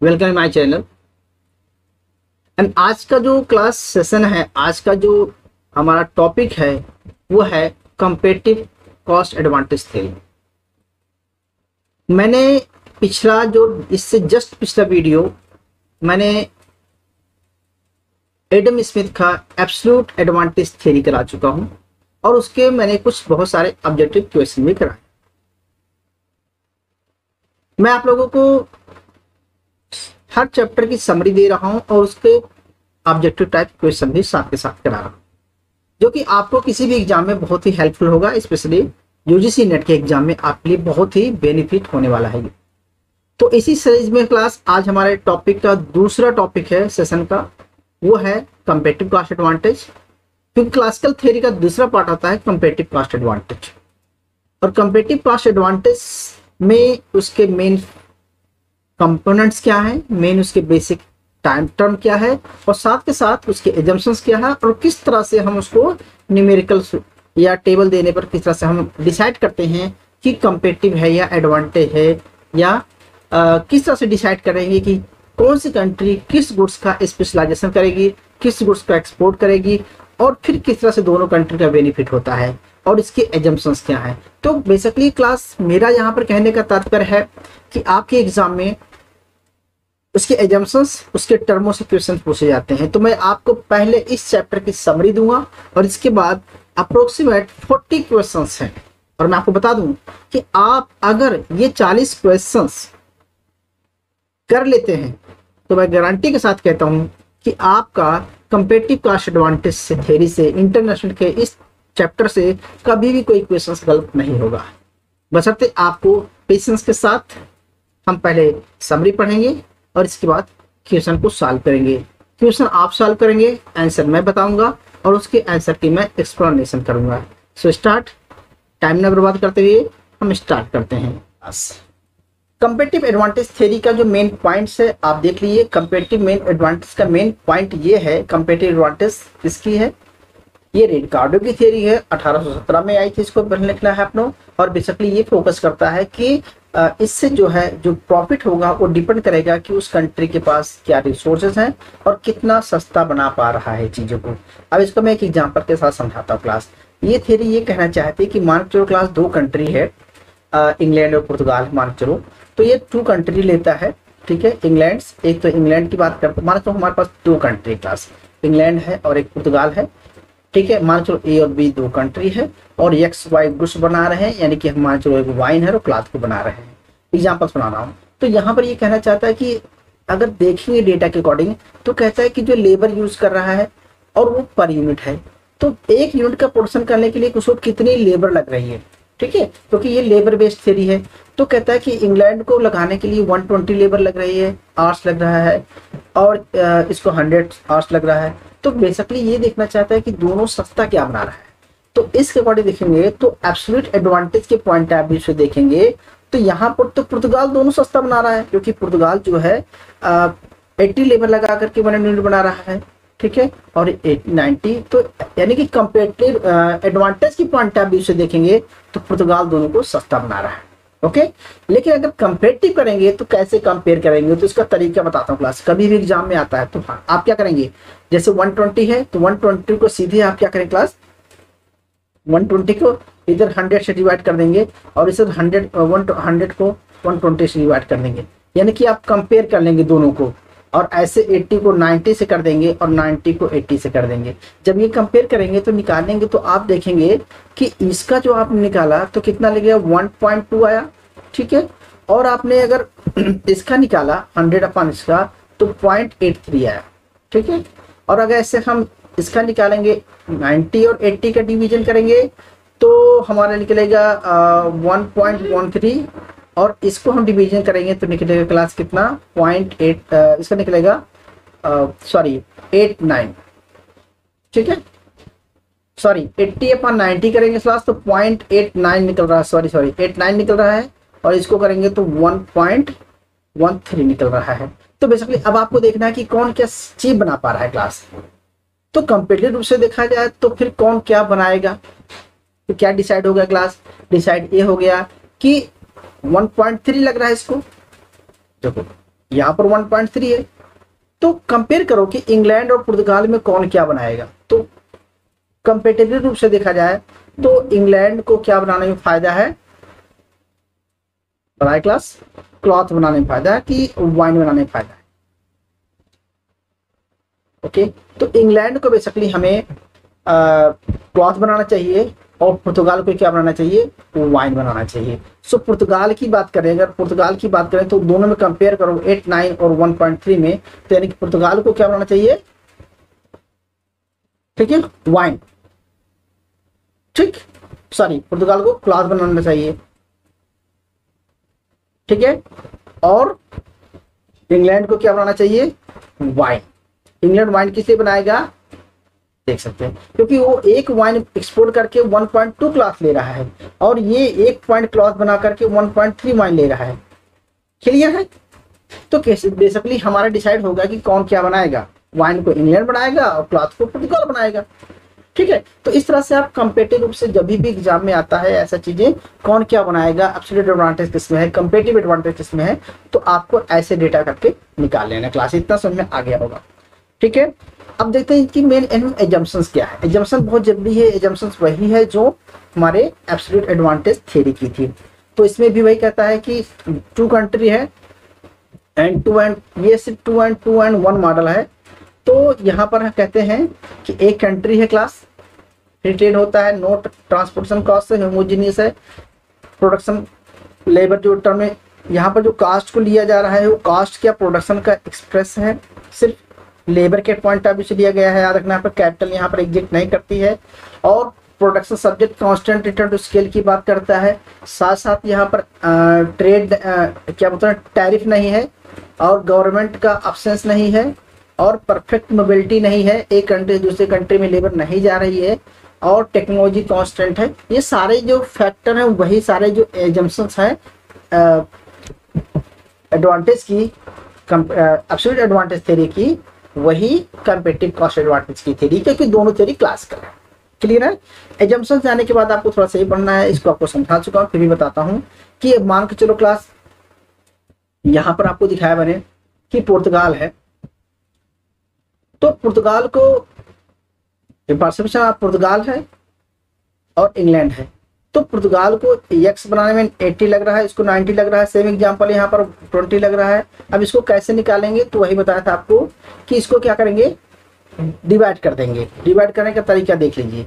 Welcome my channel. And आज का जो क्लास सेशन है, आज का जो हमारा टॉपिक है, वो है कंपेटिव कॉस्ट एडवांटेज थ्योरी मैंने पिछला जो, इससे जस्ट पिछला वीडियो मैंने एडम स्मिथ का एब्सोल्यूट एडवांटेज थ्योरी करा चुका हूँ, और उसके मैंने कुछ बहुत सारे ऑब्जेक्टिव क्वेश्चन भी कराए। मैं आप लोगों को हर चैप्टर की समरी दे रहा हूँ और उसके ऑब्जेक्टिव टाइप क्वेश्चन भी साथ के साथ करा रहा हूँ। जो कि आपको किसी भी एग्ज़ाम में बहुत ही हेल्पफुल होगा स्पेशली यूजीसी नेट के एग्ज़ाम में आपके लिए बहुत ही बेनिफिट होने वाला है तो इसी सीरीज़ में क्लास आज हमारे टॉपिक का दूसरा टॉपिक है सेशन का, वो है कंपेटिव कास्ट एडवांटेज क्योंकि क्लासिकल थ्योरी का दूसरा पार्ट आता है कंपेटिव कास्ट एडवांटेज और कंपेटिव कास्ट एडवांटेज में उसके मेन कंपोनेंट्स क्या है? मेन उसके बेसिक टाइम टर्म क्या है? और साथ के साथ उसके एजम्पन्स क्या है? और किस तरह से हम उसको न्यूमेरिकल या टेबल देने पर किस तरह से हम डिसाइड करते हैं कि कंपेटिव है या एडवांटेज है? या आ, किस तरह से डिसाइड करेंगे कि कौन सी कंट्री किस गुड्स का स्पेशलाइजेशन करेगी किस गुड्स का एक्सपोर्ट करेगी और फिर किस तरह से दोनों कंट्री का बेनिफिट होता है? और इसके एजम्पन्स क्या है? तो बेसिकली क्लास मेरा यहाँ पर कहने का तात्पर्य है कि आपके एग्ज़ाम में उसके एजम्पन्स उसके टर्मों से क्वेश्चन पूछे जाते हैं। तो मैं आपको पहले इस चैप्टर की समरी दूँगा और इसके बाद अप्रोक्सीमेट फोर्टी क्वेश्चन हैं। और मैं आपको बता दूँ कि आप अगर ये 40 क्वेश्चंस कर लेते हैं तो मैं गारंटी के साथ कहता हूँ कि आपका कंपेटिव कास्ट एडवांटेज से थेरी से इंटरनेशनल के इस चैप्टर से कभी भी कोई क्वेश्चन गलत नहीं होगा। बसरते आपको पेशेंस के साथ हम पहले समरी पढ़ेंगे। और इसके बाद क्वेश्चन को सॉल्व करेंगे। क्वेश्चन आप सॉल्व करेंगे आंसर मैं बताऊँगा और उसके आंसर की मैं एक्सप्लेनेशन करूँगा। सो स्टार्ट टाइम न बर्बाद करते हुए हम स्टार्ट करते हैं। कंपेटिव एडवांटेज थ्योरी का जो मेन पॉइंट्स है आप देख लीजिए। कंपेटिव मेन एडवांटेज का मेन पॉइंट ये है कंपेटिव एडवांटेज किसकी है? ये रिकार्डो की थियरी है। 1817 में आई थी इसको लिखना है अपनों और बेसिकली ये फोकस करता है कि इससे जो है, जो प्रॉफिट होगा, वो डिपेंड करेगा कि उस कंट्री के पास क्या रिसोर्सेज हैं और कितना सस्ता बना पा रहा है चीज़ों को। अब इसको मैं एक एग्ज़ाम्पल के साथ समझाता हूँ क्लास ये थियरी ये कहना चाहती है कि मान चलो क्लास दो कंट्री है इंग्लैंड और पुर्तगाल मान चलो तो ये टू कंट्री लेता है, ठीक है इंग्लैंड एक तो इंग्लैंड की बात करते, मान चलो हमारे पास दो कंट्री क्लास इंग्लैंड है और एक पुर्तगाल है। ठीक है, मान चलो ए और बी दो कंट्री है, और एक्स वाई गुड्स बना रहे हैं, यानी कि हम मान चलो एक वाइन है और क्लाथ को बना रहे हैं। एग्जाम्पल्स बना रहा हूँ। तो यहाँ पर ये कहना चाहता है कि अगर देखेंगे डेटा के अकॉर्डिंग तो कहता है कि जो लेबर यूज़ कर रहा है, और वो पर यूनिट है। तो एक यूनिट का प्रोडक्शन करने के लिए उसको कितनी लेबर लग रही है? ठीक है? क्योंकि ये लेबर बेस्ड थ्योरी है। तो कहता है कि इंग्लैंड को लगाने के लिए 120 लेबर लग रही है आर्ट्स लग रहा है, और इसको 100 आर्ट्स लग रहा है। तो बेसिकली ये देखना चाहता है कि दोनों सस्ता क्या बना रहा है। तो इसके अकॉर्डिंग देखेंगे तो एब्सोल्यूट एडवांटेज के पॉइंट ऑफ़ व्यू से देखेंगे तो यहाँ पर तो पुर्तगाल दोनों सस्ता बना रहा है, क्योंकि पुर्तगाल जो है एट्टी लेबर लगा करके वन यूनिट बना रहा है। ठीक है? और नाइनटी तो यानी कि कंपेटिव एडवांटेज की पॉइंट ऑफ़ व्यू से देखेंगे तो पुर्तगाल दोनों को सस्ता बना रहा है। ओके लेकिन अगर कंपेटिव करेंगे तो कैसे कंपेयर करेंगे? तो इसका तरीका बताता हूँ क्लास कभी भी एग्ज़ाम में आता है तो हाँ आप क्या करेंगे? जैसे 120 है तो 120 को सीधे आप क्या करें क्लास 120 को इधर 100 से डिवाइड कर देंगे, और इधर 100 100 को 120 से डिवाइड कर देंगे। यानी कि आप कंपेयर कर लेंगे दोनों को। और ऐसे 80 को 90 से कर देंगे और 90 को 80 से कर देंगे। जब ये कंपेयर करेंगे तो निकालेंगे तो आप देखेंगे कि इसका जो आपने निकाला तो कितना लगेगा? 1.2 आया, ठीक है? और आपने अगर इसका निकाला 100 अपन इसका तो पॉइंट एट थ्री आया, ठीक है? और अगर ऐसे हम इसका निकालेंगे 90 और 80 का डिवीज़न करेंगे तो हमारा निकलेगा वन पॉइंट वन थ्री और इसको हम डिवीज़न करेंगे तो निकलेगा क्लास कितना? पॉइंट एट इसका निकलेगा सॉरी एट नाइन ठीक है? सॉरी एट्टी अपन नाइन्टी करेंगे क्लास तो पॉइंट एट नाइन निकल रहा है। सॉरी सॉरी एट नाइन निकल रहा है और इसको करेंगे तो वन पॉइंट वन थ्री निकल रहा है। तो बेसिकली अब आपको देखना है कि कौन क्या चीज़ बना पा रहा है क्लास तो कंपेटिव रूप से देखा जाए तो फिर कौन क्या बनाएगा? तो क्या डिसाइड हो गया क्लास डिसाइड ये हो गया कि 1.3 लग रहा है इसको। देखो। यहाँ पर 1.3 है। तो कंपेयर करो कि इंग्लैंड और पुर्तगाल में कौन क्या बनाएगा। तो कंपेटेटिव रूप से देखा जाए तो इंग्लैंड को क्या बनाने में फ़ायदा है? बनाए क्लास क्लॉथ बनाने में फ़ायदा है कि वाइन बनाने में फ़ायदा है। ओके तो इंग्लैंड को बेसिकली हमें क्लॉथ बनाना चाहिए। और पुर्तगाल को क्या बनाना चाहिए? वाइन बनाना चाहिए। सो so, पुर्तगाल की बात करें अगर पुर्तगाल की बात करें तो दोनों में कंपेयर करो एट नाइन और वन पॉइंट थ्री में तो यानी कि पुर्तगाल को क्या बनाना चाहिए? ठीक है? वाइन ठीक? सॉरी पुर्तगाल को क्लॉथ बनाना चाहिए। ठीक है? और इंग्लैंड को क्या बनाना चाहिए? वाइन इंग्लैंड वाइन किसे बनाएगा? देख सकते हैं, क्योंकि वो एक वाइन एक्सपोर्ट करके 1.2 क्लास ले रहा है और ये एक पॉइंट क्लॉथ बना करके 1.3 वाइन ले रहा है। क्लियर है? तो कैसे बेसिकली हमारा डिसाइड होगा कि कौन क्या बनाएगा। वाइन को इंग्लैंड बनाएगा और क्लॉथ को पुर्तगाल बनाएगा। ठीक है? तो इस तरह से आप कंपेटिव रूप से जब भी एग्ज़ाम में आता है ऐसा चीज़ें, कौन क्या बनाएगा एब्सोल्यूट एडवांटेज किसमें है कंपेटिव एडवांटेज किसमें है तो आपको ऐसे डेटा करके निकाल लेना। क्लास इतना समझ में आ गया होगा। ठीक है? अब देखते हैं कि मेन एजम्पन क्या है। एजम्पन बहुत ज़रूरी है एजम्पन वही है जो हमारे एब्सोल्यूट एडवांटेज थ्योरी की थी। तो इसमें भी वही कहता है कि टू कंट्री है एंड टू एंड ये सिर्फ़ two and two and one model है। तो यहाँ पर कहते हैं कि एक कंट्री है क्लास फ्री ट्रेड होता है नो ट्रांसपोर्टेशन कॉस्ट है होमोजीनियस है। प्रोडक्शन लेबर जो टर्म में यहाँ पर जो कास्ट को लिया जा रहा है, वो कास्ट क्या प्रोडक्शन का एक्सप्रेस है, सिर्फ़ लेबर के पॉइंट ऑफ़ व्यू से लिया गया है। याद रखना, यहाँ पर कैपिटल यहाँ पर एग्जिट नहीं करती है। और production subject constant return to scale की बात करता है। साथ साथ यहाँ पर ट्रेड क्या बोलते हैं टैरिफ नहीं है और गवर्नमेंट का अब्सेंस नहीं है और परफेक्ट मोबिलिटी नहीं है। एक कंट्री दूसरे कंट्री में लेबर नहीं जा रही है और टेक्नोलॉजी कांस्टेंट है। ये सारे जो फैक्टर हैं, वही सारे जो एजम्पन्स हैं एडवांटेज की एब्सोल्यूट एडवांटेज थेरी की वही कंपेटिव कॉस्ट एडवांटेज की थ्योरी क्योंकि दोनों थ्योरी क्लास का है क्लियर है? एजम्पन जाने के बाद आपको थोड़ा सही पढ़ना है, इसको आपको समझा चुका हूँ, फिर भी बताता हूँ कि मान के चलो क्लास यहाँ पर आपको दिखाया मैंने कि पुर्तगाल है। तो पुर्तगाल को पुर्तगाल है और इंग्लैंड है। तो पुर्तगाल को एक्स बनाने में 80 लग रहा है, इसको 90 लग रहा है। सेम एग्जांपल यहाँ पर 20 लग रहा है। अब इसको कैसे निकालेंगे? तो वही बताया था आपको कि इसको क्या करेंगे? डिवाइड कर देंगे। डिवाइड करने का तरीका देख लीजिए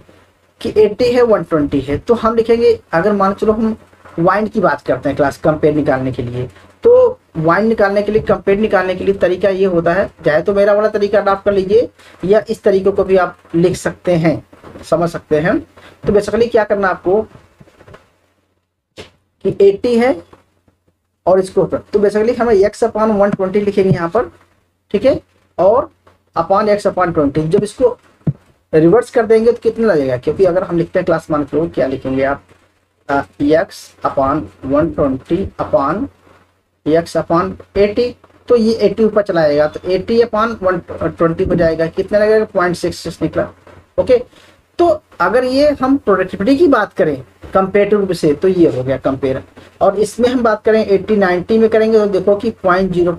कि 80 है 120 है। तो हम लिखेंगे, अगर मान चलो हम वाइन की बात करते हैं क्लास कंपेयर निकालने के लिए। तो वाइन निकालने के लिए कंपेयर निकालने के लिए तरीका ये होता है, चाहे तो मेरा वाला तरीका अडाप्ट कर लीजिए, या इस तरीके को भी आप लिख सकते हैं, समझ सकते हैं। तो बेसिकली क्या करना आपको कि 80 है और इसको तो बेसिकली हमें एक्स अपान वन ट्वेंटी लिखेंगे यहाँ पर, ठीक है? और अपान एक्स अपान ट्वेंटी जब इसको रिवर्स कर देंगे तो कितना लगेगा? क्योंकि अगर हम लिखते हैं क्लास मान लो क्या लिखेंगे आप? X upon one twenty upon X upon eighty तो ये एटी ऊपर चला जाएगा। तो एटी अपान वन ट्वेंटी हो जाएगा। कितना लगेगा? पॉइंट सिक्स सिक्स निकला। ओके तो अगर ये हम प्रोडक्टिविटी की बात करें कंपेयर से तो ये हो गया कंपेयर और इसमें हम बात करें 80 90 में करेंगे तो देखो कि point zero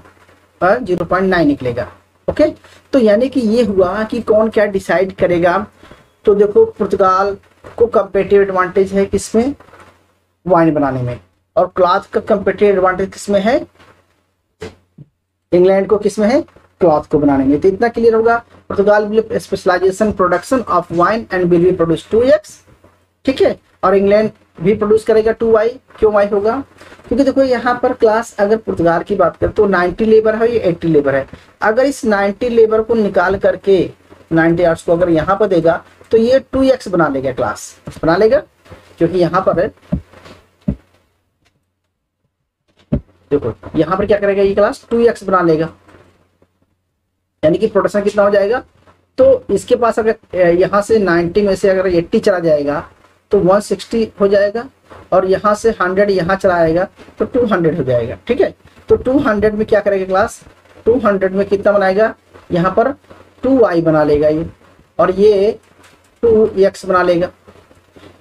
zero point nine निकलेगा। ओके तो यानी कि ये हुआ कि कौन क्या डिसाइड करेगा। तो देखो, पुर्तगाल को कंपेटिव एडवांटेज है किसमें? वाइन बनाने में। और क्लॉथ का कंपेटिव एडवांटेज किसमें है? इंग्लैंड को किसमें है? क्लॉथ को बनाने में तो इतना क्लियर होगा। Portugal will specialization production of wine and will be produce to X ठीक है? और इंग्लैंड भी प्रोड्यूस करेगा टू वाई क्यों वाई होगा? क्योंकि देखो, यहाँ पर क्लास अगर पुर्तगाल की बात करें तो 90 लेबर है या 80 लेबर है। अगर इस 90 लेबर को निकाल करके 90 आवर्स को अगर यहाँ पर देगा तो ये टू एक्स बना लेगा क्लास बना लेगा? क्योंकि यहाँ पर देखो, यहाँ पर क्या करेगा ये क्लास टू एक्स बना लेगा। यानी कि प्रोडक्शन कितना हो जाएगा? तो इसके पास अगर यहाँ से 90 में से अगर 80 चला जाएगा तो 160 हो जाएगा और यहाँ से 100 यहाँ चला आएगा तो 200 हो जाएगा, ठीक है? तो 200 में क्या करेगा क्लास 200 में कितना बनाएगा? यहाँ पर 2y बना लेगा ये, और ये 2x बना लेगा।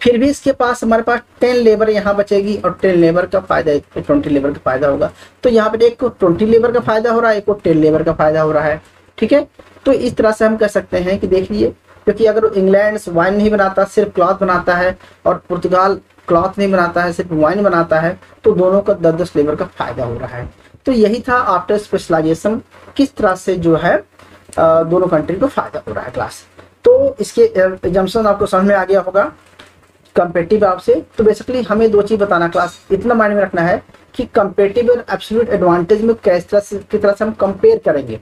फिर भी इसके पास हमारे पास टेन लेबर यहाँ बचेगी और टेन लेबर का फ़ायदा, ट्वेंटी लेबर का फ़ायदा होगा। तो यहाँ पर एक को ट्वेंटी लेबर का फ़ायदा हो रहा है, एक को टेन लेबर का फ़ायदा हो रहा है। ठीक है? तो इस तरह से हम कह सकते हैं कि देखिए क्योंकि अगर इंग्लैंड वाइन नहीं बनाता, सिर्फ़ क्लॉथ बनाता है और पुर्तगाल क्लॉथ नहीं बनाता है, सिर्फ़ वाइन बनाता है तो दोनों का दस दस लेबर का फ़ायदा हो रहा है। तो यही था आफ्टर स्पेशलाइजेशन किस तरह से जो है दोनों कंट्री को फ़ायदा हो रहा है क्लास तो इसके एग्जाम्सन आपको समझ में आ गया होगा कंपेटिव आपसे तो बेसिकली हमें दो चीज़ बताना क्लास इतना माइंड में रखना है कि कंपेटिव एब्सोल्यूट एडवांटेज में किस तरह से किस तरह से हम कंपेयर करेंगे।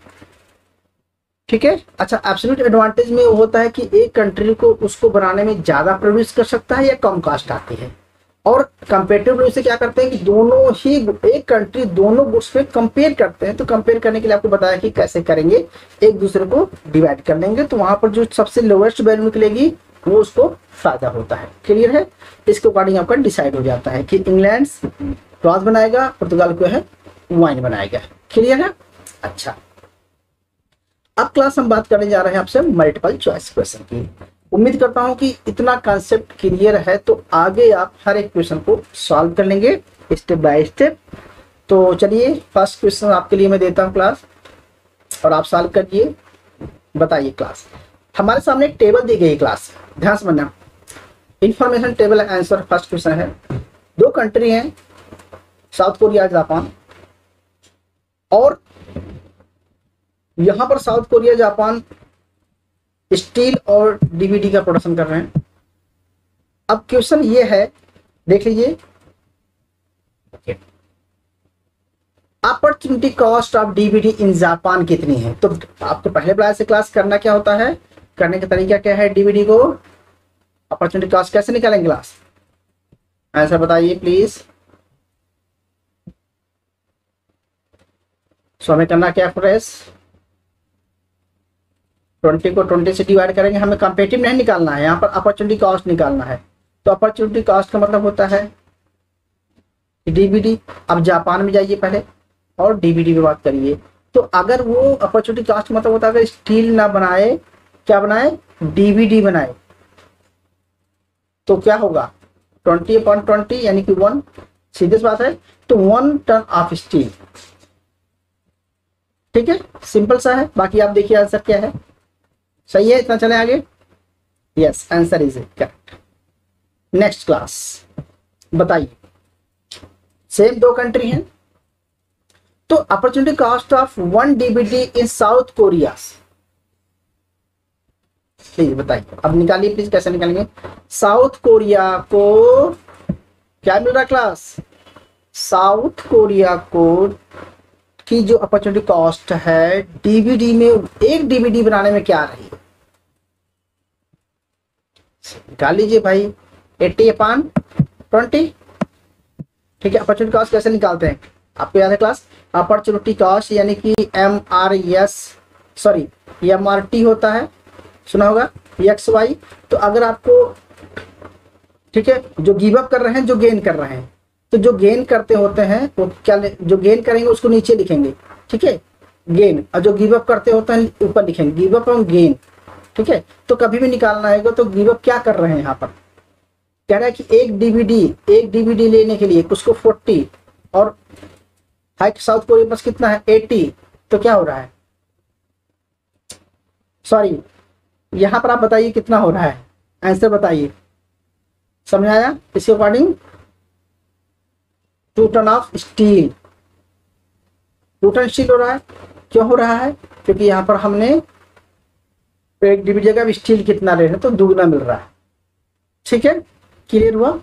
ठीक है? अच्छा एब्सोल्यूट एडवांटेज में होता है कि एक कंट्री को उसको बनाने में ज़्यादा प्रोड्यूस कर सकता है या कम कास्ट आती है? और कंपेटिव से क्या करते हैं कि दोनों ही, एक कंट्री दोनों गुड्स पे कंपेयर करते हैं तो कंपेयर करने के लिए आपको बताया कि कैसे करेंगे, एक दूसरे को डिवाइड कर लेंगे तो वहाँ पर जो सबसे लोवेस्ट वैल्यू निकलेगी, वो उसको फ़ायदा होता है। क्लियर है? इसके अकॉर्डिंग आपका डिसाइड हो जाता है कि इंग्लैंड क्लॉथ बनाएगा पुर्तगाल को है वाइन बनाएगा। क्लियर है? अच्छा। अब क्लास हम बात करने जा रहे हैं आपसे मल्टीपल चॉइस क्वेश्चन की। उम्मीद करता हूँ कि इतना कॉन्सेप्ट क्लियर है तो आगे आप हर एक क्वेश्चन को सॉल्व कर लेंगे स्टेप बाय स्टेप तो चलिए फ़र्स्ट क्वेश्चन आपके लिए मैं देता हूँ क्लास और आप सॉल्व करिए, बताइए क्लास हमारे सामने एक टेबल दी गई क्लास ध्यान से समझना। Information table answer first question है। दो कंट्री हैं साउथ कोरिया जापान और यहाँ पर साउथ कोरिया, जापान, स्टील और डीवीडी का प्रोडक्शन कर रहे हैं। अब क्वेश्चन ये है, देख लीजिए। Opportunity cost of DVD in Japan कितनी है? तो आपको पहले प्लास से क्लास करना क्या होता है? करने का तरीका क्या है डीवीडी को? अपॉर्चुनिटी कॉस्ट कैसे निकालेंगे क्लास ऐसा बताइए प्लीज़ सो हमें करना क्या प्रेस ट्वेंटी को ट्वेंटी से डिवाइड करेंगे, हमें कंपेटिव नहीं निकालना है, यहाँ पर अपॉर्चुनिटी कॉस्ट निकालना है। तो अपॉर्चुनिटी कॉस्ट का मतलब होता है डीबीडी अब जापान में जाइए पहले और डीबीडी में बात करिए। तो अगर वो अपॉर्चुनिटी कॉस्ट मतलब होता है स्टील ना बनाए, क्या बनाए? डीबीडी बनाए। तो क्या होगा? ट्वेंटी अपॉन ट्वेंटी, यानी कि वन, सीधे बात है तो वन टन ऑफ़ स्टील ठीक है? सिंपल सा है, बाकी आप देखिए आंसर क्या है। सही है? इतना चले आगे? Yes answer is correct next class बताइए। सेम दो कंट्री हैं। तो opportunity cost of one DBD in South Korea please बताइए। अब निकालिए प्लीज़ कैसे निकालेंगे? साउथ कोरिया को क्या मिल रहा क्लास साउथ कोरिया को की जो अपॉर्चुनिटी कॉस्ट है डीवीडी में, एक डीवीडी बनाने में क्या रही? निकाल लीजिए भाई एट्टी अपान ट्वेंटी ठीक है अपॉर्चुनिटी कॉस्ट कैसे निकालते हैं? आपको याद है क्लास अपॉर्चुनिटी कॉस्ट यानी कि M R S sorry M R T होता है। सुना होगा? एक्स वाई तो अगर आपको, ठीक है, जो गिव अप कर रहे हैं, जो गेन कर रहे हैं तो जो गेन करते होते हैं, वो क्या जो गेन करेंगे, उसको नीचे लिखेंगे। ठीक है? गेन और जो गिव अप करते होते हैं, ऊपर लिखेंगे। गिव अप और गेन ठीक है? तो कभी भी निकालना है तो गिव अप क्या कर रहे हैं यहाँ पर? कह रहा है कि एक डीवीडी एक डीवीडी लेने के लिए उसको फोर्टी और हाइट साउथ कोरिया पास कितना है? एटी तो क्या हो रहा है? सॉरी यहाँ पर आप बताइए कितना हो रहा है। आंसर बताइए। समझ आया? इसके according to ton of steel two ton steel हो रहा है। क्यों हो रहा है? क्योंकि यहाँ पर हमने एक डीबी जगह स्टील कितना ले रहे हैं तो दुगना मिल रहा है। ठीक है? क्लियर हुआ?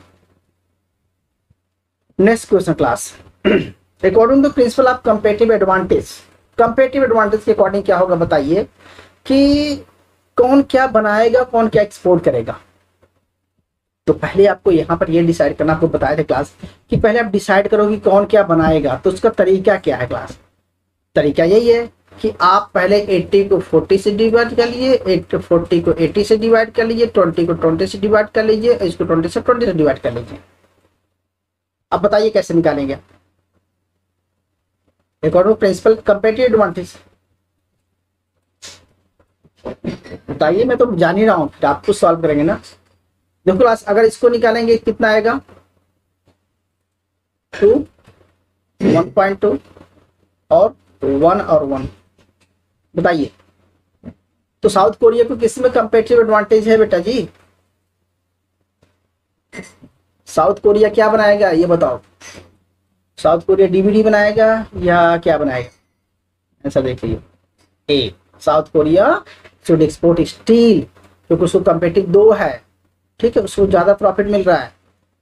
Next question class according to principle of competitive advantage competitive advantage के अकॉर्डिंग क्या होगा, बताइए कि कौन क्या बनाएगा, कौन क्या एक्सपोर्ट करेगा। तो पहले आपको यहाँ पर ये डिसाइड करना, आपको बताया था क्लास कि पहले आप डिसाइड करो कि कौन क्या बनाएगा तो उसका तरीका क्या है क्लास तरीका यही है कि आप पहले 80 को 40 से डिवाइड कर लीजिए 40 को 80 से डिवाइड कर लीजिए 20 को 20 से डिवाइड कर लीजिए, इसको 20 से 20 से डिवाइड कर लीजिए। अब बताइए कैसे निकालेंगे? अकॉर्डिंग प्रिंसिपल कंपेटिव एडवांटेज बताइए, मैं तो जान ही रहा हूँ आप कुछ सॉल्व करेंगे ना। देखो अगर इसको निकालेंगे, कितना आएगा? टू, वन पॉइंट टू और वन और वन। बताइए। तो साउथ कोरिया को किसमें कंपेटिव एडवांटेज है बेटा जी? साउथ कोरिया क्या बनाएगा, ये बताओ। साउथ कोरिया डीवीडी बनाएगा या क्या बनाएगा? ऐसा देखिए A, South Korea should export steel क्योंकि उसको कंपेटिव दो है। ठीक है, उसको ज़्यादा प्रॉफिट मिल रहा है।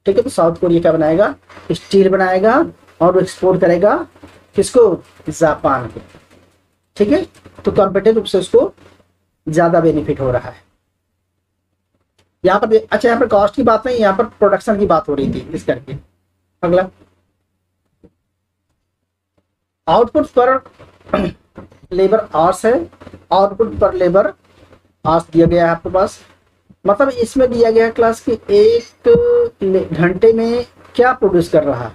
ठीक है तो साउथ कोरिया क्या बनाएगा? स्टील बनाएगा और एक्सपोर्ट करेगा किसको? जापान को। ठीक है तो कंपेटिव रूप से उसको ज़्यादा बेनिफिट हो रहा है। यहाँ पर अच्छा यहाँ पर कॉस्ट की बात नहीं, यहाँ पर प्रोडक्शन की बात हो रही थी, इस करके। अगला। आउटपुट पर लेबर आर्स है। आउटपुट पर लेबर आर्स दिया गया है आपके पास। मतलब इसमें दिया गया क्लास की एक घंटे में क्या प्रोड्यूस कर रहा? है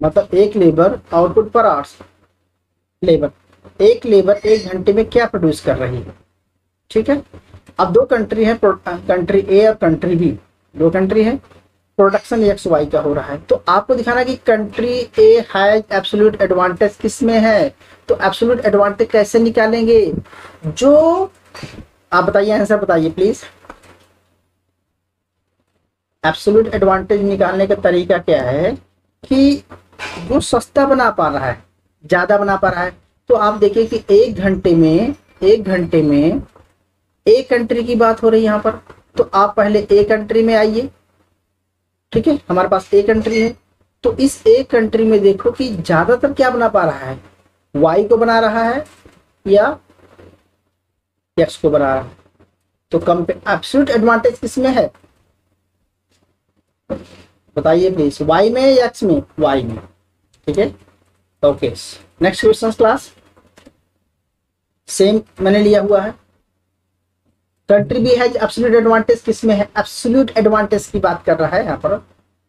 मतलब एक लेबर आउटपुट पर आर्स लेबर एक लेबर एक घंटे में क्या प्रोड्यूस कर रही है? ठीक है? अब दो कंट्री है कंट्री ए और कंट्री बी दो कंट्री है प्रोडक्शन एक्स वाई का हो रहा है। तो आपको दिखाना कि country A has absolute advantage किसमें है? तो एब्सोल्यूट एडवांटेज कैसे निकालेंगे? जो, आप बताइए आंसर बताइए प्लीज़ एब्सोल्यूट एडवांटेज निकालने का तरीका क्या है कि वो सस्ता बना पा रहा है, ज़्यादा बना पा रहा है तो आप देखिए कि एक घंटे में, एक घंटे में एक कंट्री की बात हो रही है यहाँ पर तो आप पहले एक कंट्री में आइए, ठीक है, हमारे पास एक कंट्री है तो इस एक कंट्री में देखो कि ज़्यादातर क्या बना पा रहा है वाई को बना रहा है या एक्स को बना रहा है तो एब्सोल्यूट एडवांटेज किसमें है? बताइए प्लीज़ वाई में या एक्स में? वाई में। ठीक है? Okay next question class same मैंने लिया हुआ है। कंट्री भी है एब्सोल्यूट एडवांटेज किसमें है? एब्सोल्यूट एडवांटेज की बात कर रहा है यहाँ पर।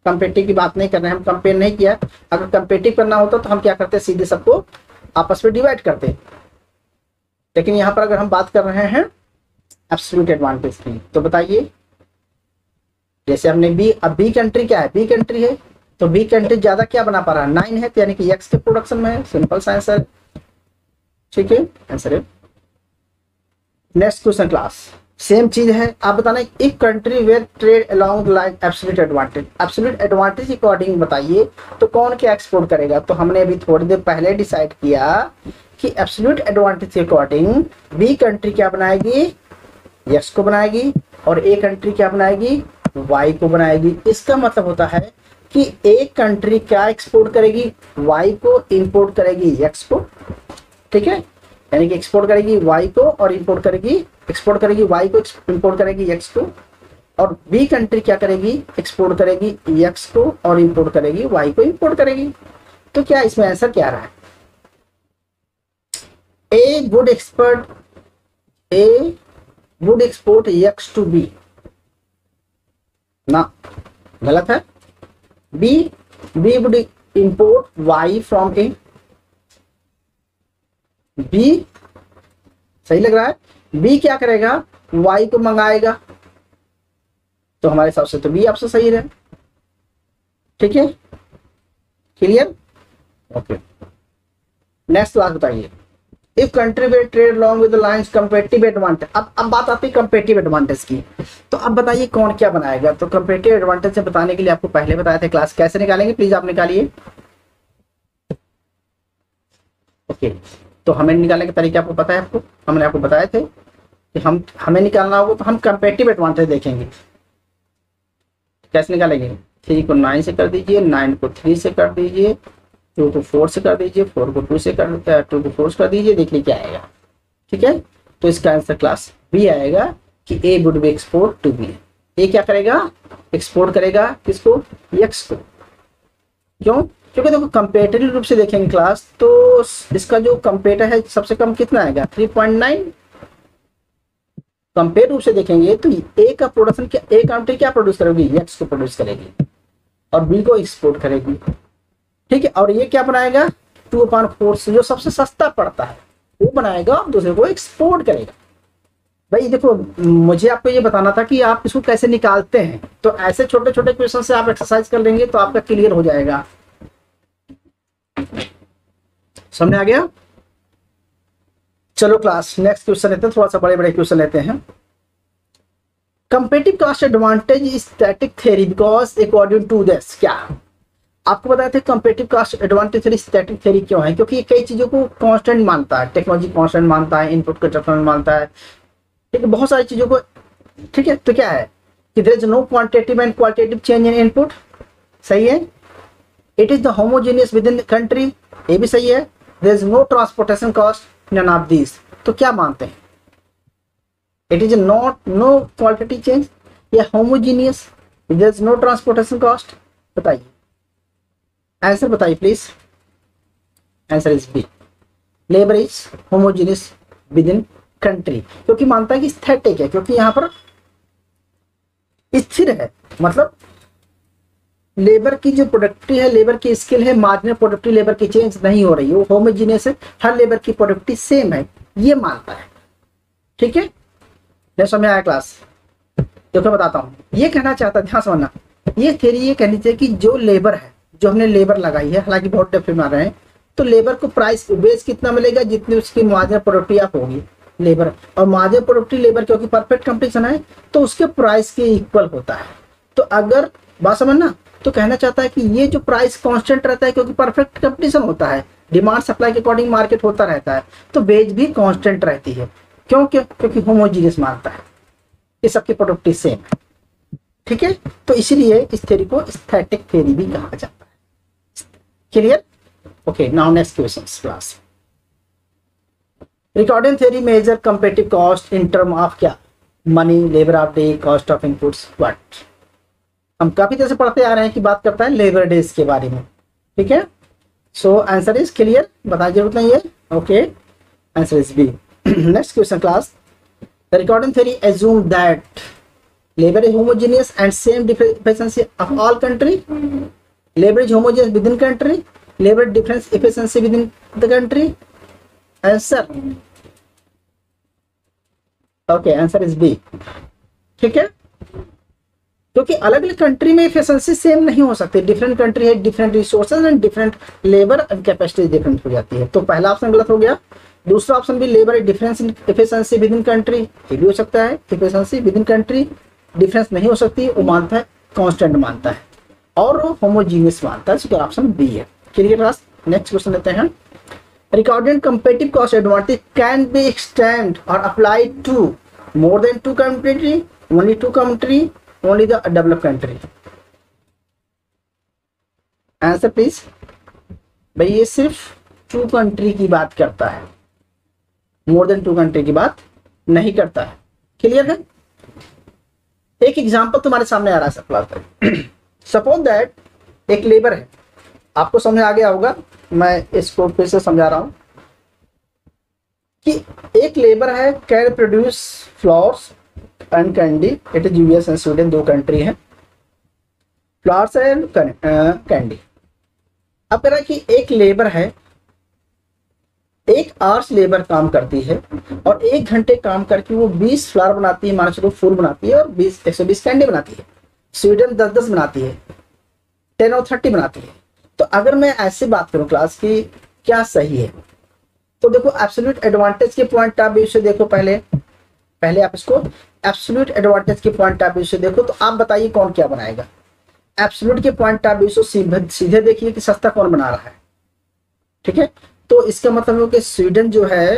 कंपेटिव की बात नहीं कर रहे हम कंपेयर नहीं किया। अगर कंपेटिव करना होता तो हम क्या करते? सीधे सबको आपस में डिवाइड करते। लेकिन यहाँ पर अगर हम बात कर रहे हैं एब्सोल्यूट एडवांटेज की तो बताइए। जैसे हमने बी अब बी कंट्री क्या है? बी कंट्री है तो बी कंट्री ज़्यादा क्या बना पा रहा है? नाइन है तो यानी कि एक्स के प्रोडक्शन में है। सिंपल साइंस है। ठीक है? आंसर है। नेक्स्ट क्वेश्चन क्लास सेम चीज़ है। आप बताना, एक country where trade along line absolute advantage absolute advantage according बताइए तो कौन क्या एक्सपोर्ट करेगा? तो हमने अभी थोड़ी देर पहले डिसाइड किया कि एब्सोल्यूट एडवांटेज के अकॉर्डिंग बी कंट्री क्या बनाएगी? एक्स को बनाएगी, और ए कंट्री क्या बनाएगी? वाई को बनाएगी। इसका मतलब होता है कि एक कंट्री क्या एक्सपोर्ट करेगी? वाई को इंपोर्ट करेगी एक्स को ठीक है? यानी कि एक्सपोर्ट करेगी वाई को और इंपोर्ट करेगी एक्सपोर्ट करेगी वाई को इंपोर्ट करेगी एक्स को। और बी कंट्री क्या करेगी? एक्सपोर्ट करेगी एक्स को और इंपोर्ट करेगी वाई को इंपोर्ट करेगी। तो क्या इसमें आंसर क्या रहा है? A good expert A would export X to B ना, गलत है। B B would import Y from A B सही लग रहा है। बी क्या करेगा? वाई को मंगाएगा। तो हमारे हिसाब से तो बी आपसे सही रहे। ठीक है? क्लियर ओके नेक्स्ट क्लास बताइए। If country way trade long with lines competitive advantage अब अब बात आती है कंपेटिव एडवांटेज की। तो अब बताइए कौन क्या बनाएगा? तो कंपेटिव एडवांटेज से बताने के लिए आपको पहले बताया था क्लास कैसे निकालेंगे? प्लीज़ आप निकालिए। ओके तो हमें निकालने के तरीके आपको पता है आपको? हमने आपको बताए थे कि हम, हमें निकालना होगा तो हम कंपेटिव एडवांटेज देखेंगे। कैसे निकालेंगे? थ्री को नाइन से कर दीजिए नाइन को थ्री से कर दीजिए टू को फोर से कर दीजिए, फोर को टू से कर टू को फोर से कर दीजिए देखिए क्या आएगा। ठीक है? तो इसका आंसर क्लास बी आएगा कि A would be export to B A क्या करेगा? एक्सपोर्ट करेगा किसको? एक्स को। क्यों? क्योंकि देखो कंपेटेटिव रूप से देखेंगे क्लास तो इसका जो कंपेटर है, सबसे कम कितना आएगा? थ्री पॉइंट नाइन कंपेयर रूप से देखेंगे तो ए का प्रोडक्शन क्या ए कंट्री क्या प्रोड्यूस करेगी? एक्स को प्रोड्यूस करेगी। और बी को एक्सपोर्ट करेगी। ठीक है, और ये क्या बनाएगा? टू अपॉन फोर जो सबसे सस्ता पड़ता है, वो बनाएगा, और दूसरे को एक्सपोर्ट करेगा। भाई देखो, मुझे आपको ये बताना था कि आप इसको कैसे निकालते हैं। तो ऐसे छोटे छोटे क्वेश्चन से आप एक्सरसाइज कर लेंगे तो आपका क्लियर हो जाएगा। सामने आ गया? चलो क्लास नेक्स्ट क्वेश्चन लेते हैं थोड़ा सा बड़े बड़े क्वेश्चन लेते हैं। Competitive cost advantage static theory because according to this क्या? आपको बताया था competitive cost advantage theory static theory क्यों है? क्योंकि ये कई चीज़ों को कांस्टेंट मानता है टेक्नोलॉजी कांस्टेंट मानता है इनपुट कंजप्शन मानता है। ठीक है, बहुत सारी चीज़ों को ठीक है तो क्या है? कि there is no quantitative and qualitative change in input सही है? It is the homogeneous within country ये भी सही है। There is no transportation cost none of this तो क्या मानते हैं? It is not no quality change या homogeneous there is no transportation cost बताइए। आंसर बताइए please answer is B labour is homogeneous within country क्योंकि मानता है कि स्थैटिक है, क्योंकि यहाँ पर स्थिर है। मतलब लेबर की जो प्रोडक्टिविटी है लेबर की स्किल है मार्जिनल प्रोडक्टिव लेबर की चेंज नहीं हो रही है। वो होमोजीनियस है, हर लेबर की प्रोडक्टिविटी सेम है। ये मानता है। ठीक है? नहीं समझ आया क्लास देखो, बताता हूँ। ये कहना चाहता, ध्यान समझना ये थेरी ये कहनी चाहिए कि जो लेबर है जो हमने लेबर लगाई है, हालाँकि बहुत डेफे मार रहे हैं तो लेबर को प्राइस बेस कितना मिलेगा जितनी उसकी मार्जिनल प्रोडक्टिव आप होगी, लेबर। और मार्जिनल प्रोडक्टिव लेबर क्योंकि परफेक्ट कंपटीशन है तो उसके प्राइस के इक्वल होता है। तो अगर, बात समझना तो कहना चाहता है कि ये जो प्राइस कांस्टेंट रहता है, क्योंकि परफेक्ट कंपटीशन होता है डिमांड सप्लाई के अकॉर्डिंग मार्केट होता रहता है तो वेज भी कांस्टेंट रहती है। क्यों? क्यों? क्योंकि होमोजीनियस मानता है। ये सबकी प्रोडक्टिव सेम है। ठीक है? तो इसीलिए इस थ्योरी को स्थैटिक थ्योरी भी कहा जाता है। Clear okay now next question class recording theory major competitive cost in term of क्या? Money labour of day cost of inputs what हम काफ़ी देर से पढ़ते आ रहे हैं कि बात करता है लेबर डेज़ के बारे में। ठीक है? सो आंसर इज़ क्लियर बताने ज़रूरत नहीं है। Okay answer is B next question class the recording theory assume that labor is homogeneous and same efficiency of all country? Is homogeneous within country labor difference efficiency within the country? Answer. Okay answer is B ठीक है? क्योंकि अलग अलग country में efficiency same नहीं हो सकती। Different country है different resources and different labour and capacity different हो जाती है। तो पहला ऑप्शन गलत हो गया। दूसरा ऑप्शन भी labour difference in efficiency within country ये भी हो सकता है efficiency within country difference नहीं हो सकती, वो मानता है कांस्टेंट मानता है। और होमोजीनियस मानता है इसका ऑप्शन बी है। क्लियर रास्ट नेक्स्ट क्वेश्चन लेते हैं। Recording competitive cost advantage can be extend or apply to more than two country only two country only the develop country answer please भाई, ये सिर्फ़ टू कंट्री की बात करता है। मोर देन टू कंट्री की बात नहीं करता है। क्लियर है? एक एग्जांपल तुम्हारे सामने आ रहा है सप्लाई सपोज़ दैट एक लेबर है। आपको समझ आ गया होगा, मैं इसको फिर से समझा रहा हूँ कि एक लेबर है can produce flowers and candy it is US and Sweden दो कंट्री है। फ्लावर्स एंड कैंडी अब कह रहा है कि एक लेबर है, एक आवर्स लेबर काम करती है और एक घंटे काम करके वो 20 फ्लावर बनाती है मान चलो फूल बनाती है और 20 120 कैंडी बनाती है। स्वीडन दस दस बनाती है, टेन और 30 बनाती है। तो अगर मैं ऐसे बात करूँ क्लास की, क्या सही है? तो देखो एब्सोल्यूट एडवांटेज के पॉइंट ऑफ़ व्यू से देखो पहले। पहले आप इसको एब्सोल्यूट एडवांटेज के पॉइंट ऑफ़ व्यू से देखो तो आप बताइए कौन क्या बनाएगा। एब्सोल्यूट के पॉइंट ऑफ़ व्यू से सीधे सीधे देखिए कि सस्ता कौन बना रहा है। ठीक है? तो इसका मतलब है कि स्वीडन जो है,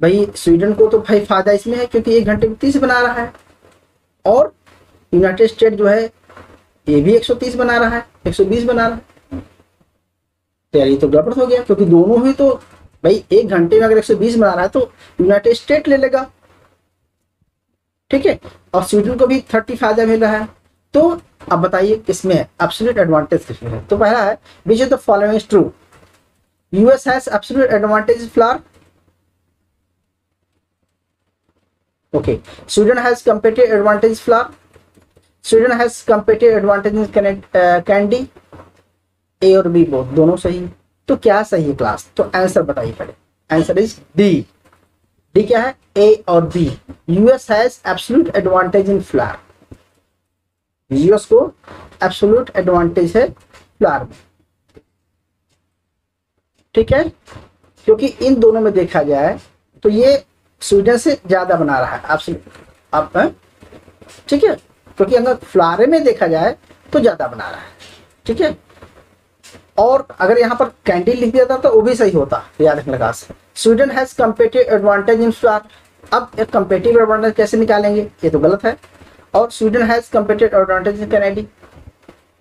भाई स्वीडन को तो भाई फ़ायदा इसमें है, क्योंकि एक घंटे में तीस बना रहा है। और यूनाइटेड स्टेट जो है ये भी 130 बना रहा है 120 बना रहा है। तो यार ये तो गड़बड़ हो गया क्योंकि दोनों ही तो भाई एक घंटे में अगर 120 बना रहा है तो यूनाइटेड स्टेट ले लेगा। ठीक है? और स्वीडन को भी 30 फ़ायदा मिल रहा है। तो अब बताइए किसमें एब्सोल्यूट एडवांटेज किसमें है? तो पहला है which is the following true US has absolute advantage flour. Okay, Sweden has competitive advantage flour. Sweden has competitive advantage in candy A और बी बोथ दोनों सही। तो क्या सही है क्लास तो आंसर बताइए पहले। आंसर इज़ डी डी क्या है? ए और B US has absolute advantage in flower US को एब्सोल्यूट एडवांटेज है फ्लावर में। ठीक है? क्योंकि इन दोनों में देखा जाए तो ये स्वीडन से ज़्यादा बना रहा है। एब्सोल्यूट आप ठीक है? क्योंकि तो अगर फ्लारे में देखा जाए तो ज़्यादा बना रहा है। ठीक है? और अगर यहाँ पर कैंडी लिख दिया था तो वो भी सही होता, याद रखने का Sweden has competitive advantage in flour अब एक कम्पेटिव एडवांटेज कैसे निकालेंगे? ये तो गलत है। और Sweden has competitive advantage in Kennedy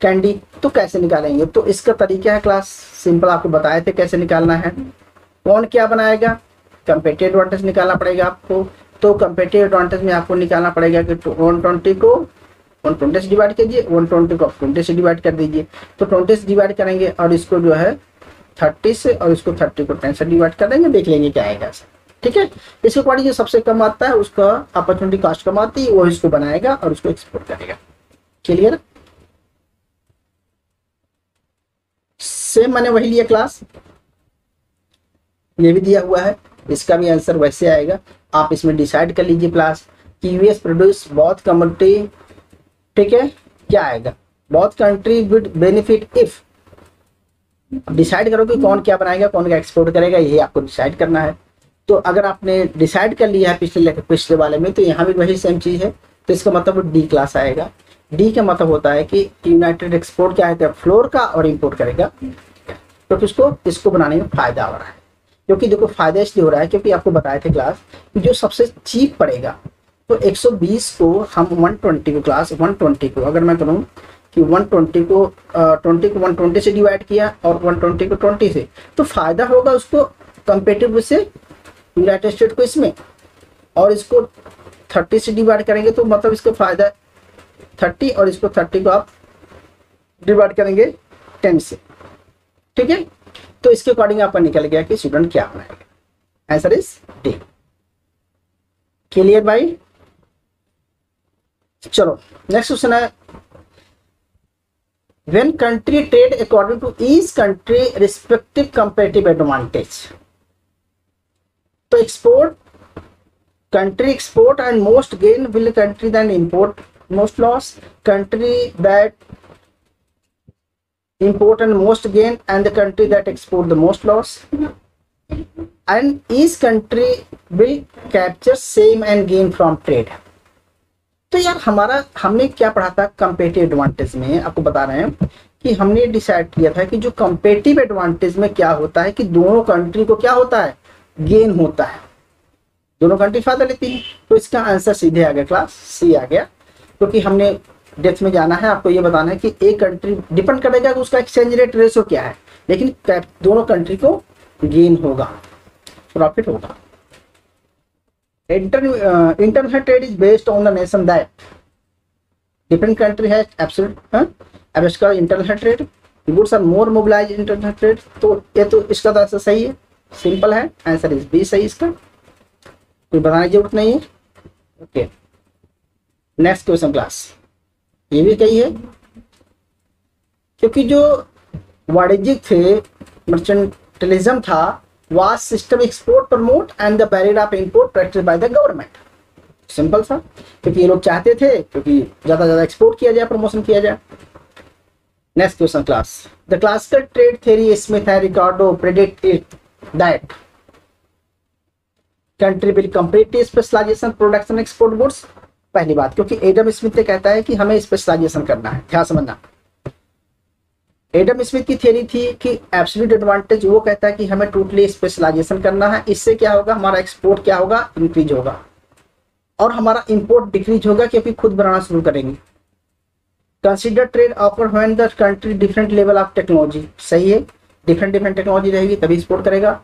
candy तो कैसे निकालेंगे? तो इसका तरीका है क्लास सिंपल आपको बताए थे कैसे निकालना है। कौन क्या बनाएगा? कंपेटिव एडवांटेज निकालना पड़ेगा आपको। तो कंपेटिव एडवांटेज में आपको निकालना पड़ेगा कि वन ट्वेंटी को वन ट्वेंटी से डिवाइड कीजिए वन ट्वेंटी को ट्वेंटी से डिवाइड कर दीजिए। तो ट्वेंटी से डिवाइड करेंगे और इसको जो है थर्टी से और इसको थर्टी को टेन से डिवाइड कर देंगे, देख लेंगे क्या आएगा। ठीक है? इसके अकॉर्डिंग जो सबसे कम आता है, उसका अपॉर्चुनिटी कॉस्ट कम आती है, वो इसको बनाएगा और उसको एक्सपोर्ट करेगा। क्लियर सेम मैंने वही लिया क्लास ये भी दिया हुआ है। इसका भी आंसर वैसे आएगा। आप इसमें डिसाइड कर लीजिए क्लास यूएस प्रोड्यूस बहुत कम्युनिटी ठीक है? क्या आएगा? बहुत country with benefit if decide करो कि कौन क्या बनाएगा, कौन क्या एक्सपोर्ट करेगा, यही आपको डिसाइड करना है। तो अगर आपने डिसाइड कर लिया है पिछले पिछले वाले में तो यहाँ भी वही सेम चीज़ है। तो इसका मतलब डी क्लास आएगा। डी का मतलब होता है कि यूनाइटेड एक्सपोर्ट क्या है? फ्लोर का और इंपोर्ट करेगा। तो किसको? इसको बनाने में फ़ायदा हो रहा है। क्योंकि देखो, फ़ायदा इसलिए हो रहा है क्योंकि आपको बताए थे क्लास जो सबसे चीप पड़ेगा तो 120 को हम 120 को क्लास 120 को, अगर मैं करूँ कि 120 को ट्वेंटी को 120 से डिवाइड किया और 120 को 20 से तो फ़ायदा होगा उसको कंपेटिव से यूनाइटेड स्टेट को इसमें। और इसको 30 से डिवाइड करेंगे तो मतलब इसका फ़ायदा 30 और इसको 30 को आप डिवाइड करेंगे 10 से। ठीक है? तो इसके अकॉर्डिंग आपका निकल गया कि स्टूडेंट क्या बनाएगा। आंसर इज़ डी क्लियर भाई? चलो नेक्स्ट क्वेश्चन है when country trade according to each country respective competitive advantage तो export country export and most gain will country then import most loss country that import and most gain and the country that export the most loss and each country will capture same and gain from trade तो यार हमारा, हमने क्या पढ़ा था competitive advantage में? आपको बता रहे हैं कि हमने डिसाइड किया था कि जो कंपेटिव एडवांटेज में क्या होता है कि दोनों कंट्री को क्या होता है? गेन होता है। दोनों कंट्री फ़ायदा लेती है। तो इसका आंसर सीधे आ गया क्लास सी आ गया। क्योंकि तो हमने डेथ में जाना है, आपको ये बताना है कि एक कंट्री डिपेंड करेगा कि उसका एक्सचेंज रेट रेशो क्या है। लेकिन दोनों कंट्री को गेन होगा प्रॉफिट होगा। International trade is based on the nation that different country है international trade goods are more mobilize international trade तो ये तो इसका तो आंसर सही है। सिंपल है। आंसर इज़ बी सही इसका। कोई बताने की ज़रूरत नहीं है। ओके नेक्स्ट क्वेश्चन क्लास ये भी कही है। क्योंकि जो वाणिज्यिक थे मर्चेंटलिज्म था was system export, promote, and the barrier of import practiced by the government. Simple सा क्योंकि ये लोग चाहते थे क्योंकि ज़्यादा ज़्यादा एक्सपोर्ट किया जाए प्रमोशन किया जाए next question class the classical trade theory Smith है Ricardo predict it that country will complete specialization production export goods पहली बात, क्योंकि एडम स्मिथ कहता है कि हमें स्पेशलाइजेशन करना है। ध्यान समझना। एडम स्मिथ की थियरी थी कि एब्सोल्यूट एडवांटेज वो कहता है कि हमें टोटली स्पेशलाइजेशन करना है। इससे क्या होगा? हमारा एक्सपोर्ट क्या होगा? इंक्रीज होगा। और हमारा इंपोर्ट डिक्रीज होगा क्योंकि खुद बनाना शुरू करेंगे। Consider trade offer when the country different level of technology सही है। डिफरेंट डिफरेंट टेक्नोलॉजी रहेगी, तभी एक्सपोर्ट करेगा।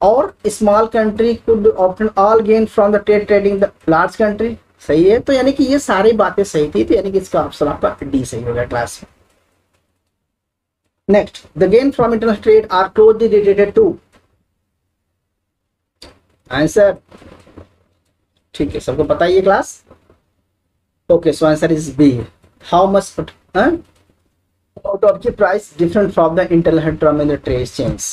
और small country could option all gain from the trade trading the large country सही है। तो यानी कि ये सारी बातें सही थी तो यानी कि इसका ऑप्शन आपका डी सही होगा क्लास में। next, the gain from interest rate are closely related to answer ठीक है, सबको पता ही है class okay so answer is B how much of की price different from the international term in trade change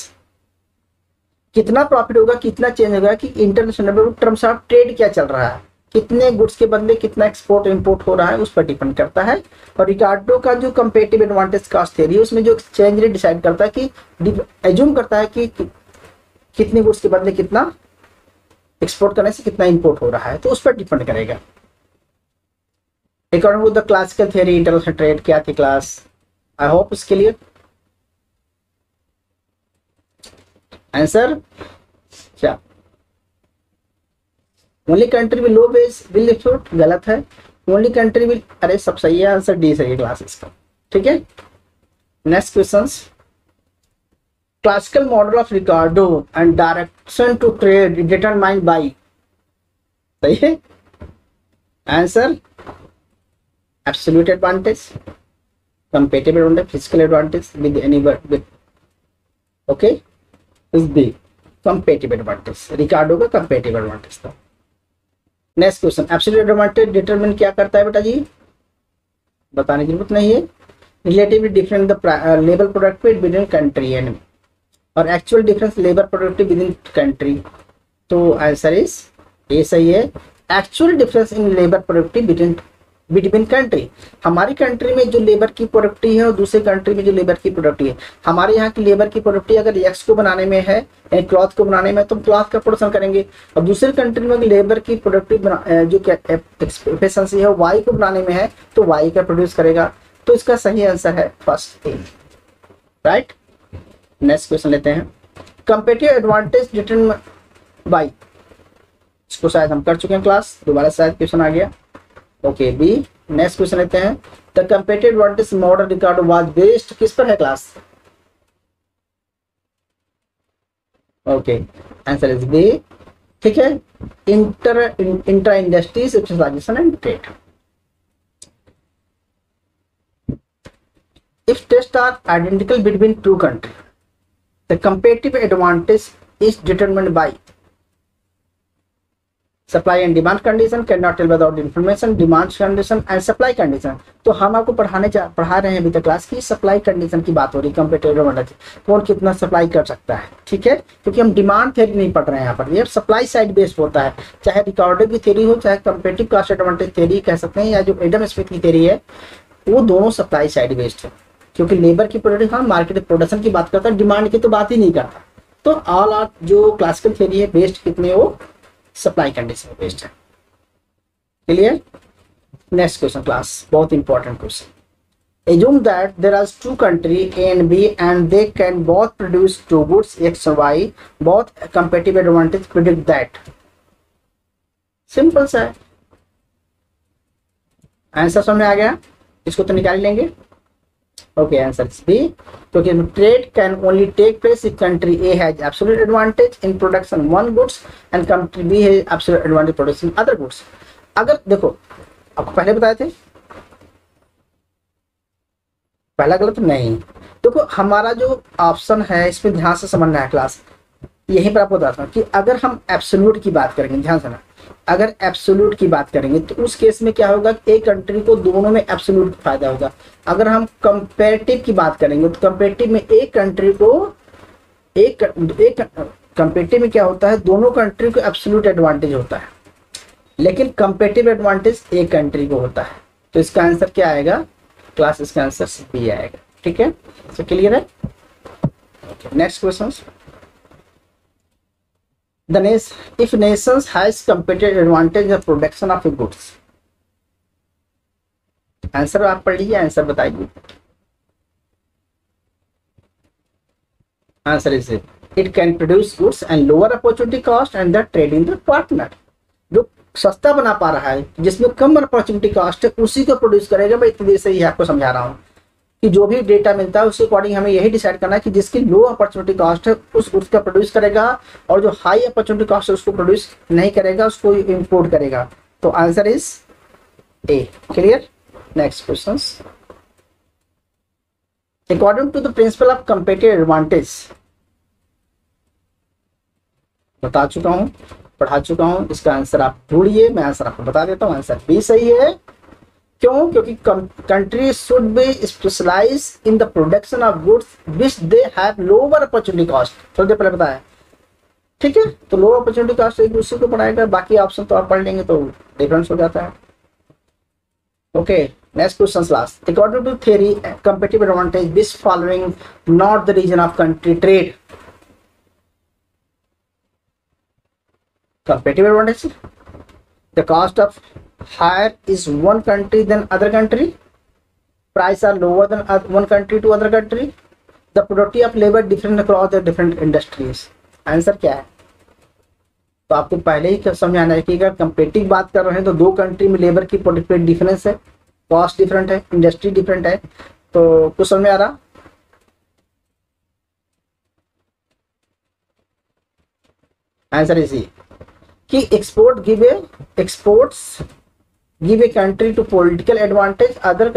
कितना प्रॉफिट होगा, कितना चेंज होगा कि इंटरनेशनल टर्म्स ऑफ़ ट्रेड क्या चल रहा है? कितने गुड्स के बदले कितना एक्सपोर्ट इंपोर्ट हो रहा है उस पर डिपेंड करता है। और रिकार्डो का जो कंपेटिव एडवांटेज कास्ट थेरी उसमें जो एक्सचेंज रेट डिसाइड करता है कि एज्यूम करता है कि, कितने गुड्स के बदले कितना एक्सपोर्ट करने से कितना इंपोर्ट हो रहा है तो उस पर डिपेंड करेगा। According to the classical theory international trade क्या थी क्लास आई होप उसके लिए। आंसर क्या only country will low base will export गलत है। ओनली कंट्री विल अरे, सब सही है आंसर डी सही है क्लासेस का ठीक है? Next question classical model of Ricardo and direction to trade determined by सही है? Answer absolute advantage competitive advantage physical advantage with any with. Okay? Is the competitive advantage. Ricardo का competitive advantage था। Next question absolute advantage determine क्या करता है बेटा जी? बताने की ज़रूरत नहीं है। Relatively different the labour productive within country and और actual difference labour productive within country तो आंसर इज़ ए सही है। Actual difference in labour productive within between country. हमारी कंट्री में जो लेबर की प्रोडक्टी है और दूसरे कंट्री में जो लेबर की प्रोडक्टी है। हमारे यहाँ की लेबर की प्रोडक्टी अगर एक्स को बनाने में है, यानी क्लॉथ को बनाने में तो हम क्लॉथ का प्रोडक्शन करेंगे। और दूसरे कंट्री में लेबर की प्रोडक्टिव जो एफिशिएंसी है वाई को बनाने में है तो वाई का प्रोड्यूस करेगा। तो इसका सही आंसर है first A right next question लेते हैं। कंपेटिव एडवांटेज रिटर्न बाई इसको शायद हम कर चुके हैं क्लास दोबारा शायद क्वेश्चन आ गया। ओके बी नेक्स्ट क्वेश्चन लेते हैं. The competitive advantage model record was based किस पर है class okay answer is B ठीक है? Inter inter industry specialization and trade if tests are identical between two countries, the competitive advantage is determined by and demand condition can not tell without information demand condition and supply condition तो हम आपको पढ़ाने पढ़ा रहे हैं अभी तक class की सप्लाई कंडीशन की बात हो रही है कंपेटेटिव एडवांटेज कौन कितना सप्लाई कर सकता है, ठीक है? क्योंकि हम डिमांड थेरी नहीं पढ़ रहे हैं यहाँ पर। ये सप्लाई साइड बेस्ड होता है। चाहे रिकॉर्डेड की थेरी हो, चाहे कंपेटिव कास्ट एडवांटेज थेरी कह सकते हैं या जो एडम स्मिथ की थेरी है, वो दोनों सप्लाई साइड बेस्ड है। क्योंकि लेबर की प्रोडक्ट हाँ मार्केट प्रोडक्शन की बात करता है डिमांड की तो बात ही नहीं करता। तो ऑल आर जो क्लासिकल थेरी है बेस्ड कितने वो सप्लाई कंडीशन बेस्ड है। क्लियर नेक्स्ट क्वेश्चन क्लास बहुत important question assume that there are two country A and B and they can both produce two goods X Y both competitive advantage product that simple सा answer सामने आ गया? इसको तो निकाल लेंगे। Okay answer is B क्योंकि trade can only take place if country A has absolute advantage in production one goods and country B has absolute advantage production other goods अगर देखो, आपको पहले बताए थे? पहला गलत नहीं। देखो तो हमारा जो ऑप्शन है, इसमें ध्यान से समझना है क्लास यहीं पर आपको बताता हूँ कि अगर हम एब्सोल्यूट की बात करेंगे, ध्यान से ना। अगर एब्सोल्यूट की बात करेंगे तो उस केस में क्या होगा एक कंट्री को दोनों में एब्सोल्यूट फ़ायदा होगा। अगर हम कंपेरेटिव की बात करेंगे तो कंपेरेटिव में एक कंट्री को एक एक कंपेरेटिव में क्या होता है? दोनों कंट्री को एब्सोल्यूट एडवांटेज होता है। लेकिन कंपेरेटिव एडवांटेज एक कंट्री को होता है। तो इसका आंसर क्या आएगा? क्लास इसका आंसर बी आएगा। ठीक है? क्लियर है? Next question the nation if nations has competitive advantage in production of goods. Answer आप पढ़ लीजिए आंसर बताइए। Answer is it can produce goods and lower opportunity cost and the trading the partner जो सस्ता बना पा रहा है, जिसमें कम अपॉर्चुनिटी कॉस्ट है, उसी को प्रोड्यूस करेगा। मैं इतनी देर से ही आपको समझा रहा हूँ। कि जो भी डेटा मिलता है, उसके अकॉर्डिंग हमें यही डिसाइड करना है कि जिसकी लो अपॉर्चुनिटी कॉस्ट है, उस गुड्स का प्रोड्यूस करेगा और जो हाई अपॉर्चुनिटी कॉस्ट है, उसको प्रोड्यूस नहीं करेगा, उसको इंपोर्ट करेगा। तो answer is a clear next question according to the principle of comparative advantage बता चुका हूँ, पढ़ा चुका हूँ, इसका आंसर आप ढूंढिए, मैं आंसर आपको बता देता हूँ आंसर बी सही है। क्यों? क्योंकि country should be specialise in the production of goods which they have lower opportunity cost थोड़ी देर पहले बताया ठीक है? तो लो अपॉर्चुनिटी कास्ट एक दूसरे को बढ़ाएगा, बाकी ऑप्शन तो आप पढ़ लेंगे तो डिफरेंस हो जाता है। Okay next question last according to theory competitive advantage this following not the region of country trade. Competitive advantage? The cost of higher is one country than other country price are lower than one country to other country the productivity of labor different across the different industries answer क्या है तो आपको पहले ही समझ आना है कि अगर कंपेटिव बात कर रहे हैं तो दो कंट्री में लेबर की प्रोडक्टिविटी डिफरेंस है कॉस्ट डिफरेंट है इंडस्ट्री डिफरेंट है तो कुछ समझ में आ रहा आंसर इसी कि export give a exports give a country to political advantage other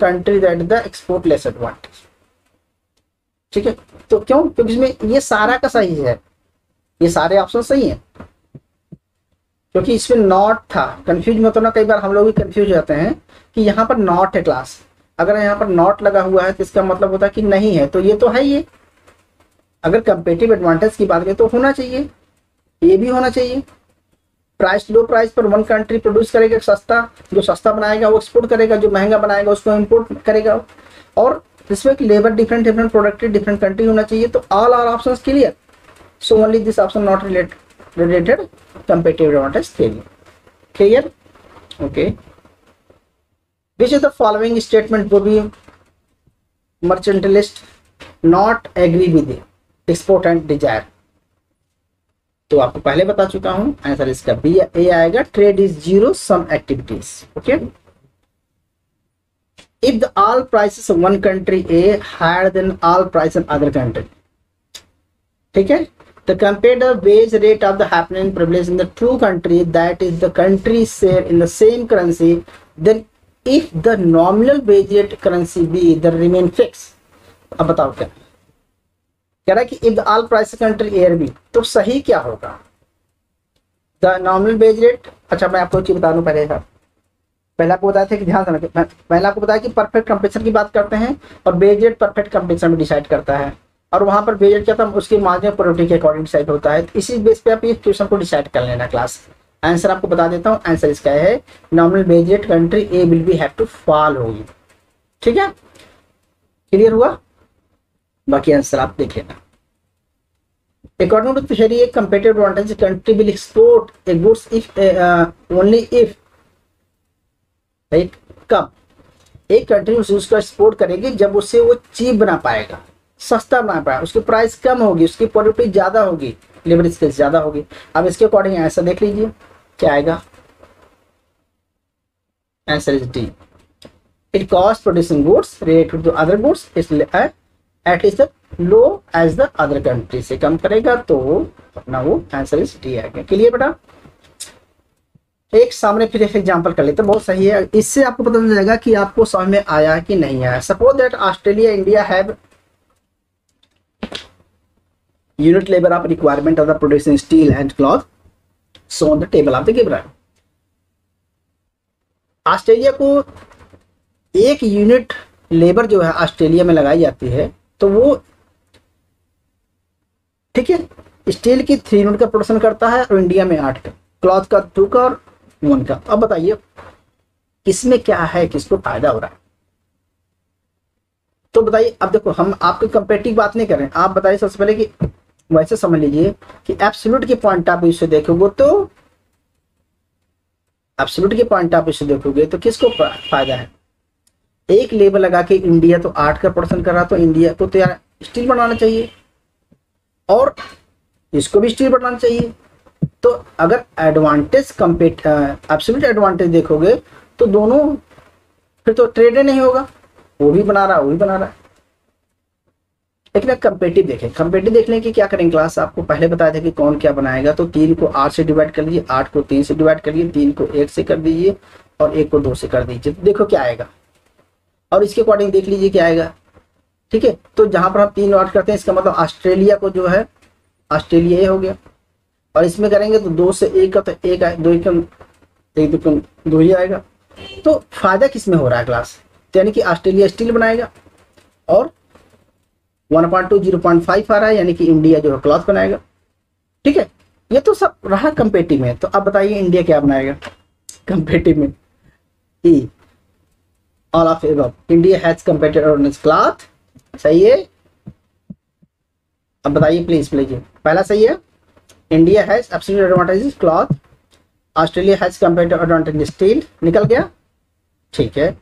country that the export less advantage ठीक है? तो क्यों? क्योंकि इसमें ये सारा का सही है। ये सारे ऑप्शन सही हैं। क्योंकि इसमें नॉट था। कंफ्यूज में तो ना कई बार हम लोग भी कंफ्यूज हो जाते हैं कि यहाँ पर नॉट है क्लास अगर यहाँ पर नॉट लगा हुआ है तो इसका मतलब होता है कि नहीं है। तो ये तो है ये अगर कंपेटिव एडवांटेज की बात करें तो होना चाहिए। ये भी होना चाहिए। प्राइस लो प्राइस पर वन कंट्री प्रोड्यूस करेगा सस्ता, जो सस्ता बनाएगा, वो एक्सपोर्ट करेगा, जो महँगा बनाएगा, उसको इम्पोर्ट करेगा। और इसमें labour different different product different country होना चाहिए तो all are option clear so only this option not related related advantage theory clear? Okay. Which of the following statement would be mercantilist not agree with it export and desire तो आपको पहले बता चुका हूँ, answer इसका B A आएगा trade is zero sum activities okay if the all prices one country a higher than all price of other country ठीक है? The wage rate of the happening privilege in the two country that is the country share in the same currency then if the nominal wage rate currency be the remain fix अब बताओ क्या? कह रहा है कि if the all price country are B तो सही क्या होगा? द नॉमिनल वेज रेट अच्छा मैं आपको चीज़ बता दूँ पहले साहब। पहले आपको बताया था कि ध्यान रखना पहले आपको बताया कि परफेक्ट कंपटीशन की बात करते हैं और वेज रेट परफेक्ट कंपटीशन में डिसाइड करता है। और वहाँ पर वेज रेट क्या था? उसके मार्जिन प्रोडक्टिव के अकॉर्डिंग डिसाइड होता है। इसी बेस पे आप इस क्वेश्चन को डिसाइड कर लेना क्लास आंसर आपको बता देता हूँ। आंसर इसका है nominal wage rate country A will be have to fall होगी। ठीक है? क्लियर हुआ? बाकी आंसर आप देख लेना according to theory a competitive advantage country will export a goods if uh, right कब? एक कंट्री एक्सपोर्ट करेगी जब वो चीप बना पाएगा सस्ता बना पाएगा। उसकी प्राइस कम होगी उसकी प्रोडक्टिव ज़्यादा होगी लेबर स्किल्स ज़्यादा होगी। अब इसके अकॉर्डिंग ऐसा देख लीजिए क्या आएगा? Answer is D it cost producing goods related to other goods at least low as the other country से कम करेगा तो अपना वो आंसर इज़ डी आएगा। क्लियर बेटा? एक सामने फिर एक एग्जांपल कर लेते बहुत सही है। इससे आपको पता चल जाएगा कि आपको समझ में आया कि नहीं आया। Suppose that Australia India have unit labour of requirement of the producing steel and cloth so on the table of the giver Australia को एक यूनिट लेबर जो है ऑस्ट्रेलिया में लगाई जाती है तो वो, ठीक है, स्टील की थ्री यूनिट का प्रोडक्शन करता है और इंडिया में आठ का। क्लॉथ का टू का और वन का। अब बताइए इसमें क्या है, किसको फ़ायदा हो रहा है? तो बताइए, अब देखो, हम आपके कंपेटिव बात नहीं कर रहे हैं। आप बताइए सबसे पहले कि, वैसे समझ लीजिए कि एब्सोल्यूट के पॉइंट ऑफ़ व्यू से देखोगे तो एब्सोल्यूट के पॉइंट ऑफ़ व्यू से देखोगे तो किसको फ़ायदा है? एक लेबर लगा के इंडिया तो आठ का प्रोडक्शन कर रहा तो इंडिया को तो यार स्टील बनाना चाहिए। और इसको भी स्टील बनाना चाहिए। तो अगर एडवांटेज कंपेट एब्सोल्यूट एडवांटेज देखोगे तो दोनों फिर तो ट्रेड नहीं होगा। वो भी बना रहा, वो भी बना रहा। लेकिन कंपेटिव देखें। कंपेटिव देखने की क्या करेंगे क्लास आपको पहले बताया था कि कौन क्या बनाएगा। तो तीन को आठ से डिवाइड कर लीजिए। आठ को तीन से डिवाइड करिए तीन को एक से कर दीजिए और एक को दो से कर दीजिए। तो देखो क्या आएगा। और इसके अकॉर्डिंग देख लीजिए क्या आएगा। ठीक है? तो जहाँ पर हम तीन वाट करते हैं, इसका मतलब ऑस्ट्रेलिया को जो है ऑस्ट्रेलिया हो गया। और इसमें करेंगे तो दो से एक का तो एक आए, दो एकम एक दो दो ही आएगा। तो फ़ायदा किसमें हो रहा है क्लास तो यानी कि ऑस्ट्रेलिया स्टील बनाएगा और one point two zero point five आ रहा है, यानी कि इंडिया जो है क्लॉथ बनाएगा। ठीक है? ये तो सब रहा कंपेटिव में। तो अब बताइए इंडिया क्या बनाएगा? कंपेटिव में। E all of above India has competed on cloth सही है? अब बताइए प्लीज़ प्लीज़ पहला सही है? India has absolute advantage cloth Australia has competed advantage steel निकल गया? ठीक है।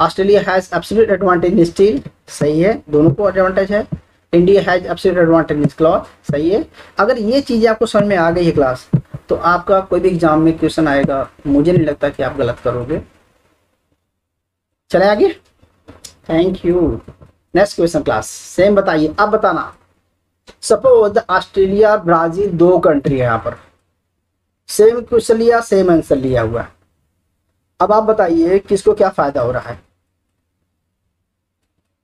Australia has absolute advantage steel सही है। दोनों को एडवांटेज है। India has absolute advantage cloth सही है। अगर ये चीज़ें आपको समझ में आ गई है क्लास तो आपका कोई भी एग्ज़ाम में क्वेश्चन आएगा। मुझे नहीं लगता कि आप गलत करोगे। चले आगे। Thank you next question class same बताइए। अब बताना। सपोज़ ऑस्ट्रेलिया ब्राज़ील दो कंट्री है यहाँ पर। सेम क्वेश्चन लिया सेम आंसर लिया हुआ अब आप बताइए किसको क्या फ़ायदा हो रहा है?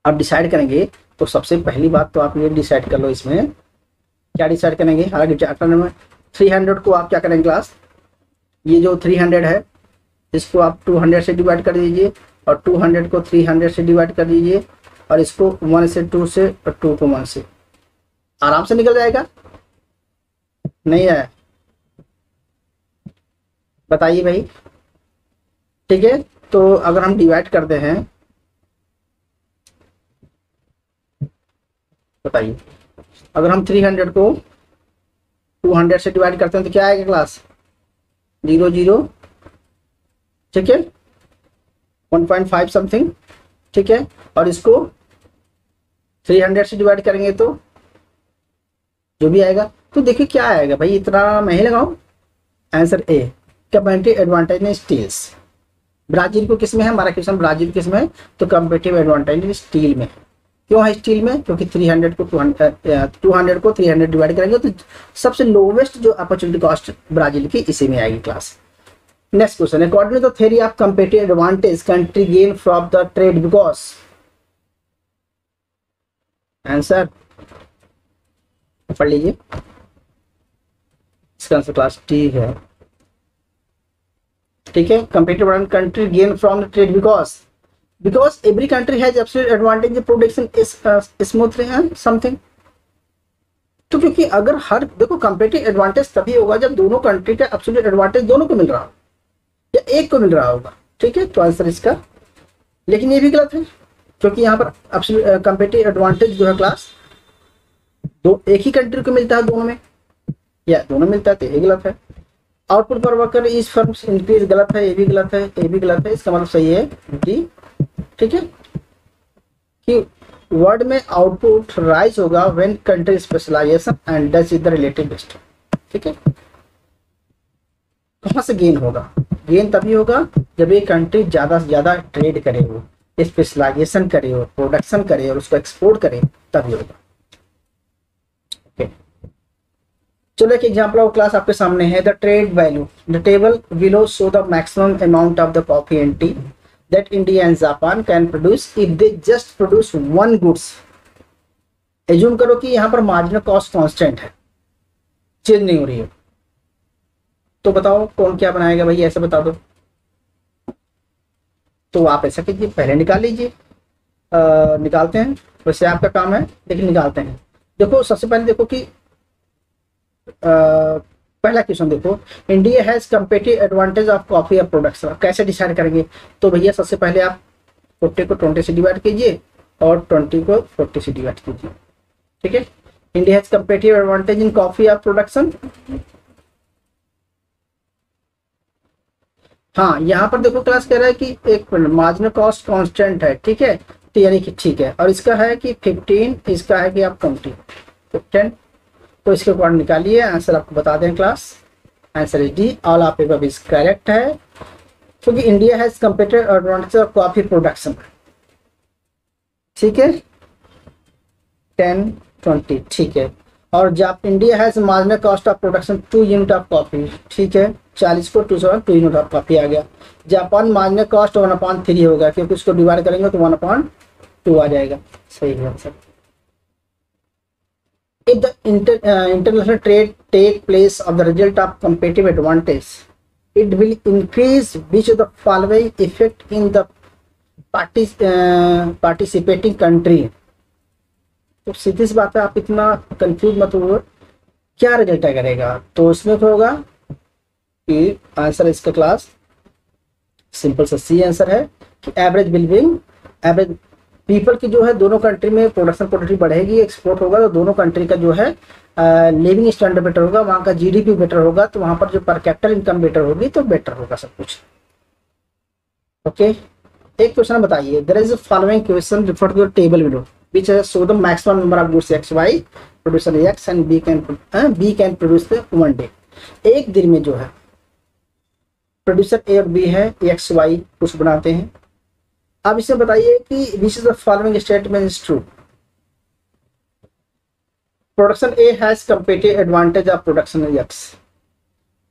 अब डिसाइड करेंगे तो सबसे पहली बात तो आप ये डिसाइड कर लो इसमें। क्या डिसाइड करेंगे? हालाँकि चैप्टर में। थ्री हंड्रेड को आप क्या करेंगे क्लास ये जो थ्री हंड्रेड है, इसको आप टू हंड्रेड से डिवाइड कर दीजिए। और टू हंड्रेड को थ्री हंड्रेड से डिवाइड कर दीजिए और इसको वन से टू से और टू को वन से। आराम से निकल जाएगा? नहीं है बताइए भाई। ठीक है तो अगर हम डिवाइड करते हैं, बताइए। अगर हम 300 को 200 से डिवाइड करते हैं तो क्या आएगा क्लास ज़ीरो ज़ीरो ठीक है? 1.5 समथिंग ठीक है? और इसको 300 से डिवाइड करेंगे तो जो भी आएगा तो देखिए क्या आएगा भाई, इतना मैं ही लगाऊ? आंसर ए कंपेटिव एडवांटेज में स्टील्स ब्राज़ील को किसमें है? हमारा क्वेश्चन ब्राज़ील किसमें है? तो कम्पेटिव एडवांटेज इन स्टील में। क्यों है स्टील में? क्योंकि 300 को 200 200 को 300 डिवाइड करेंगे तो सबसे लोवेस्ट जो अपॉर्चुनिटी कॉस्ट ब्राज़ील की, इसी में आएगी class next question according to theory of comparative advantage country gain from the trade because answer पढ़ लीजिए। इसका आंसर क्लास टी है। ठीक है? Comparative country gain from the trade because because every country has absolute advantage production is smooth something तो क्योंकि अगर हर, देखो कंपेटिव एडवांटेज तभी होगा जब दोनों कंट्री का एब्सोल्यूट एडवांटेज दोनों को मिल रहा हो। या एक को मिल रहा होगा, ठीक है? तो आंसर इसका। लेकिन ये भी गलत है, क्योंकि यहाँ पर कंपेटिव एडवांटेज जो है क्लास दो एक ही कंट्री को मिलता है दोनों में। या दोनों मिलता है तो ये गलत है। आउटपुट पर वर्कर इस फर्म इंक्रीज गलत है, ये भी गलत है, ये भी गलत है, इसका मतलब सही है डी ठीक है? कि वर्ड में आउटपुट राइज होगा when country specialisation and Dutch is the relative best ठीक है? कहाँ से गेन होगा? गेन तभी होगा जब एक कंट्री ज़्यादा से ज़्यादा ट्रेड करे हो स्पेशलाइजेशन करे हो प्रोडक्शन करे और उसको एक्सपोर्ट करे, तभी होगा। चलो एक एग्जांपल ऑफ़ क्लास आपके सामने है the trade value the table below show the maximum amount of the coffee and tea that India and Japan can produce if they just produce one goods assume करो कि यहाँ पर marginal cost constant है। Change नहीं हो रही है। तो बताओ कौन क्या बनाएगा भाई ऐसे बता दो। तो आप ऐसा कीजिए पहले निकाल लीजिए। निकालते हैं वैसे आपका काम है लेकिन निकालते हैं। देखो सबसे पहले देखो कि आ, पहला क्वेश्चन देखो। India has comparative advantage of coffee of products कैसे डिसाइड करेंगे? तो भैया सबसे पहले आप फोर्टी को ट्वेंटी से डिवाइड कीजिए और ट्वेंटी को फोर्टी से डिवाइड कीजिए। ठीक है? India has comparative advantage in coffee of production हाँ यहाँ पर देखो क्लास कह रहा है कि एक मार्जिनल कॉस्ट कांस्टेंट है, ठीक है? तो यानी कि ठीक है। और इसका है कि फिफ्टीन इसका है कि आप ट्वेंटी फिफ्टीन तो इसके अकॉर्डिंग निकालिए आंसर आपको बता दें class answer is D all of above is correct है। क्योंकि India has competed advantage of coffee production ठीक है? टेन ट्वेंटी ठीक है। और जब India has marginal cost of production two unit of coffee ठीक है? चालीस को two seven two unit of आ गया। जापान मांगने कॉस्ट वन पॉइंट थ्री होगा, क्योंकि उसको डिवाइड करेंगे तो वन पॉइंट टू आ जाएगा। सही है, sir. If the international trade take place of the result of comparative advantage it will increase which the following effect in the participating country तो सीधी सी बात है, आप इतना कंफ्यूज मत हो क्या रिज़ल्ट करेगा तो उसमें तो होगा कि आंसर इसका क्लास सिंपल सा सी आंसर है कि एवरेज बिल्डिंग एवरेज पीपल की जो है दोनों कंट्री में प्रोडक्शन क्वालिटी बढ़ेगी एक्सपोर्ट होगा तो दोनों कंट्री का जो है लिविंग स्टैंडर्ड बेटर होगा, वहाँ का जीडीपी बेटर होगा तो वहाँ पर जो पर कैपिटल इनकम बेटर होगी तो बेटर होगा सब कुछ। ओके एक क्वेश्चन बताइए। There is following question refer to table below which show the maximum number of goods X Y producer X and B can be can produce one day एक दिन में जो है प्रोड्यूसर ए और बी है x Y कुछ बनाते हैं। अब इसे बताइए कि which is the following statement is true production A has comparative advantage of production X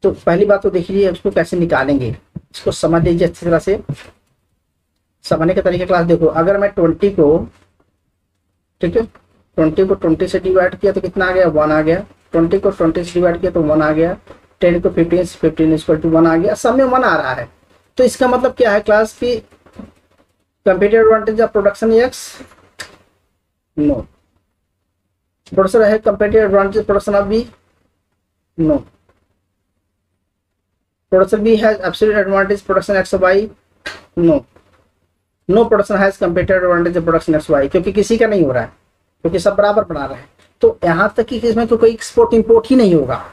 तो पहली बात तो देख लीजिए उसको कैसे निकालेंगे? इसको समझ लीजिए अच्छी तरह से। समझने का तरीका क्लास देखो, अगर मैं ट्वेंटी को, ठीक है ट्वेंटी को ट्वेंटी से डिवाइड किया तो कितना आ गया? वन आ गया। ट्वेंटी को ट्वेंटी से डिवाइड किया तो वन आ गया। टेन को fifteen fifteen equal to one आ गया। सब में वन आ रहा है। तो इसका मतलब क्या है क्लास की comparative advantage of production X no production है comparative advantage production of B no production B has absolute advantage production X Y no no production has comparative advantage production X Y क्योंकि किसी का नहीं हो रहा है, क्योंकि सब बराबर बना रहे हैं। तो यहाँ तक कि इसमें तो कोई एक्सपोर्ट इंपोर्ट ही नहीं होगा।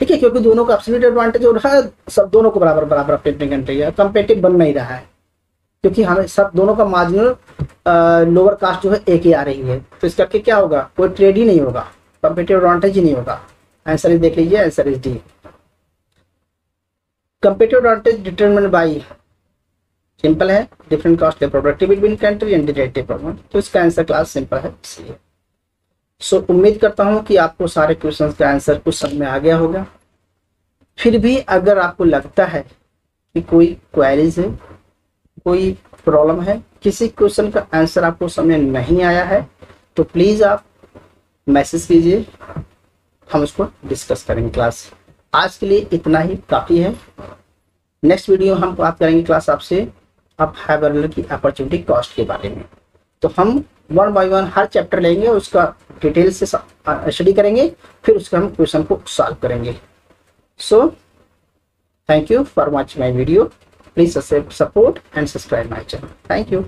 ठीक है, क्योंकि दोनों का एब्सोल्यूट एडवांटेज हो रहा है, सब दोनों को बराबर बराबर अपनी कंट्री है। कंपेटिव बन नहीं रहा है, क्योंकि हमें सब दोनों का मार्जिनल लोअर कास्ट जो है, एक ही आ रही है। तो इसका क्या होगा? कोई ट्रेड ही नहीं होगा कंपेटिव एडवांटेज ही नहीं होगा। आंसर देख लीजिए answer is D comparative advantage determine by simple है different cost productive between country and relative problem तो इसका आंसर क्लास सिंपल है इसलिए सो so, उम्मीद करता हूँ कि आपको सारे क्वेश्चंस का आंसर कुछ समझ में आ गया होगा। फिर भी अगर आपको लगता है कि कोई क्वेरीज है कोई प्रॉब्लम है किसी क्वेश्चन का आंसर आपको समझ नहीं आया है तो प्लीज़ आप मैसेज कीजिए हम उसको डिस्कस करेंगे क्लास आज के लिए इतना ही काफ़ी है। नेक्स्ट वीडियो हम बात करेंगे क्लास आपसे। आप हैवर की अपॉर्चुनिटी कॉस्ट के बारे में। तो हम वन बाय वन हर चैप्टर लेंगे, उसका डिटेल से स्टडी करेंगे, फिर उसके हम क्वेश्चन को सॉल्व करेंगे। So thank you for watching my video please support and subscribe my channel thank you